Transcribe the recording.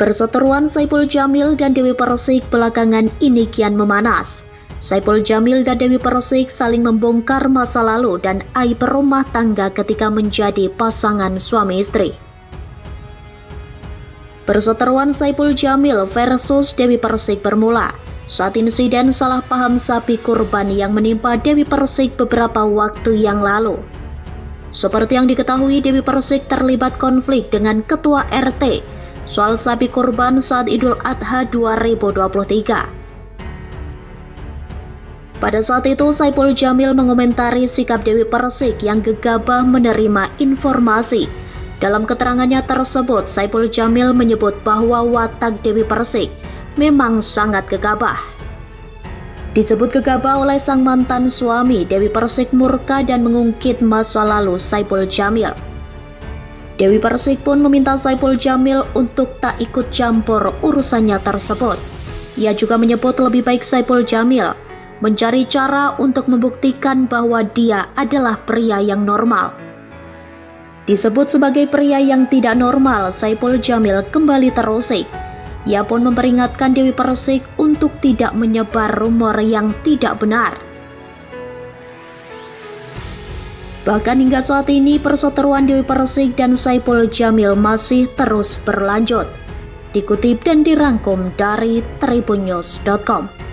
Perseteruan Saipul Jamil dan Dewi Persik belakangan ini kian memanas. Saipul Jamil dan Dewi Persik saling membongkar masa lalu dan aib rumah tangga ketika menjadi pasangan suami istri. Perseteruan Saipul Jamil versus Dewi Persik bermula saat insiden salah paham sapi kurban yang menimpa Dewi Persik beberapa waktu yang lalu. Seperti yang diketahui, Dewi Persik terlibat konflik dengan Ketua RT soal sapi kurban saat Idul Adha 2023. Pada saat itu, Saipul Jamil mengomentari sikap Dewi Persik yang gegabah menerima informasi. Dalam keterangannya tersebut, Saipul Jamil menyebut bahwa watak Dewi Persik memang sangat gegabah. Disebut gegabah oleh sang mantan suami, Dewi Persik murka dan mengungkit masa lalu Saipul Jamil. Dewi Persik pun meminta Saipul Jamil untuk tak ikut campur urusannya tersebut. Ia juga menyebut lebih baik Saipul Jamil mencari cara untuk membuktikan bahwa dia adalah pria yang normal. Disebut sebagai pria yang tidak normal, Saipul Jamil kembali terusik ia pun memperingatkan Dewi Persik untuk tidak menyebar rumor yang tidak benar. Bahkan hingga saat ini perseteruan Dewi Persik dan Saipul Jamil masih terus berlanjut. Dikutip dan dirangkum dari tribunnews.com.